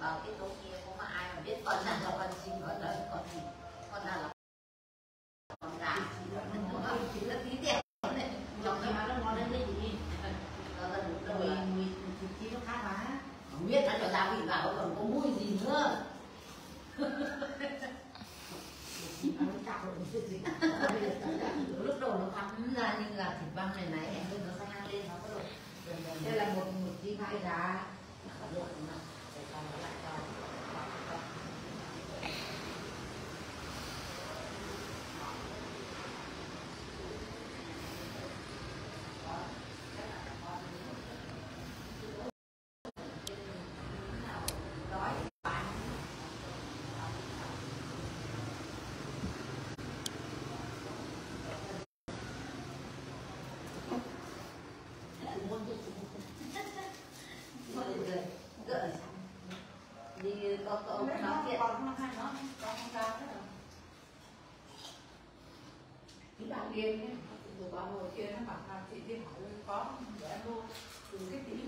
vào cái chỗ kia không có ai mà biết con nào là con sinh con lớn con gì. Con nào là con gà. Chỉ là tí tiền Chồng thì mà nó ngon đến cái gì rồi mùi chi nó khác quá không biết nó cho gia vị vào còn có mùi gì nữa. Lúc đầu nó thắm ra như là thịt băm này này em nó ăn lên nó có dần Đây là một một chi khai giá Nó đi có có ông nói chuyện. Còn không hay nó Còn không cao thế nào Cái bạn điên ấy Từ bà hồi kia nó bảo là chị đi hỏi có để em mua từ cái tí